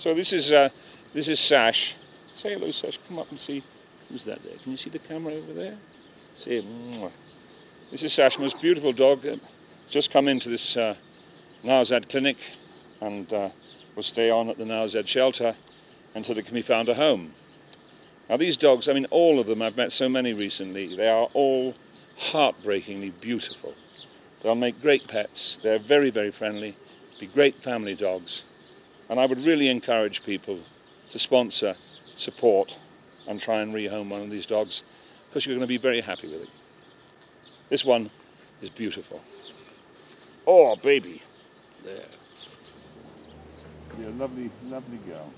So this is uh, this is Sash. Say hello, Sash. Come up and see. Who's that there? Can you see the camera over there? See. This is Sash, most beautiful dog. Just come into this uh, clinic and uh, will stay on at the Nowzad shelter until they can be found a home. Now these dogs, I mean all of them, I've met so many recently, they are all heartbreakingly beautiful. They'll make great pets, they're very, very friendly, be great family dogs. And I would really encourage people to sponsor, support and try and rehome one of these dogs because you're going to be very happy with it. This one is beautiful. Oh, baby. There. You're a lovely, lovely girl.